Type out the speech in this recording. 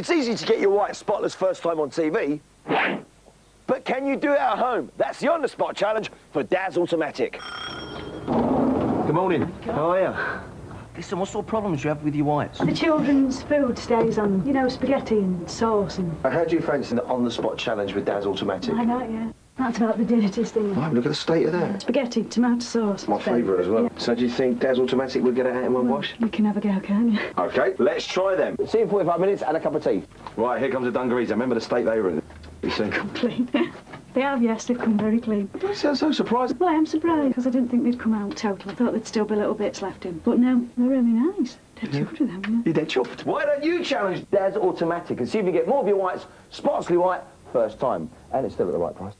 It's easy to get your white spotless first time on TV. But can you do it at home? That's the on-the-spot challenge for Daz Automatic. Good morning. How are you? Listen, what sort of problems do you have with your whites? The children's food stays on, you know, spaghetti and sauce and... I heard you fancy the on-the-spot challenge with Daz Automatic. I know, yeah. That's about the dirtiest thing. Look at the state of that. Spaghetti, tomato sauce. My favourite as well. Yeah. So do you think Daz Automatic will get it out in one wash? You can have a go, can you? Okay, let's try them. See you in 45 minutes and a cup of tea. Right, here comes the dungarees. Remember the state they were in. You see? Clean. they have, yes, they've come very clean. You sound so surprised. Well, I am surprised, because I didn't think they'd come out total. I thought there'd still be little bits left in. But no, they're really nice. Dead chuffed with them, yeah. You're dead chuffed. Why don't you challenge Daz Automatic and see if you get more of your whites spotlessly white first time? And it's still at the right price.